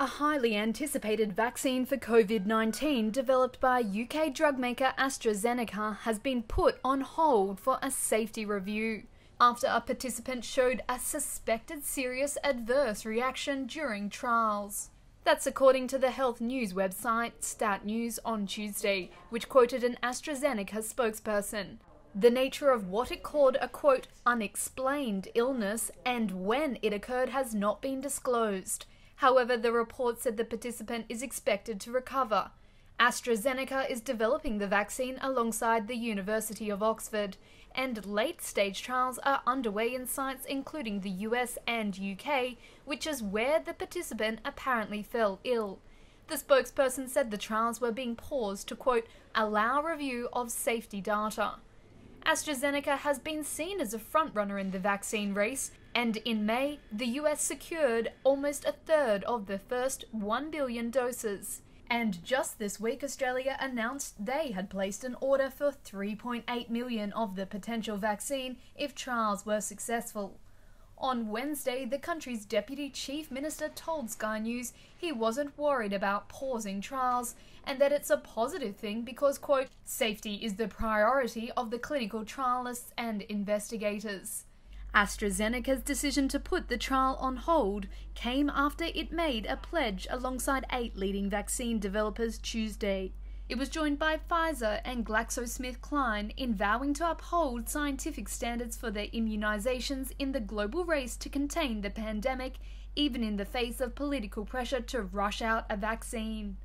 A highly anticipated vaccine for COVID 19 developed by UK drug maker AstraZeneca has been put on hold for a safety review after a participant showed a suspected serious adverse reaction during trials. That's according to the health news website Stat News on Tuesday, which quoted an AstraZeneca spokesperson. The nature of what it called a quote, unexplained illness and when it occurred has not been disclosed. However, the report said the participant is expected to recover. AstraZeneca is developing the vaccine alongside the University of Oxford, and late stage trials are underway in sites including the US and UK, which is where the participant apparently fell ill. The spokesperson said the trials were being paused to quote, allow review of safety data. AstraZeneca has been seen as a frontrunner in the vaccine race, and in May, the US secured almost a third of the first 1 billion doses. And just this week, Australia announced they had placed an order for 3.8 million of the potential vaccine if trials were successful. On Wednesday, the country's deputy chief minister told Sky News he wasn't worried about pausing trials and that it's a positive thing because, quote, safety is the priority of the clinical trialists and investigators. AstraZeneca's decision to put the trial on hold came after it made a pledge alongside eight leading vaccine developers Tuesday. It was joined by Pfizer and GlaxoSmithKline in vowing to uphold scientific standards for their immunizations in the global race to contain the pandemic, even in the face of political pressure to rush out a vaccine.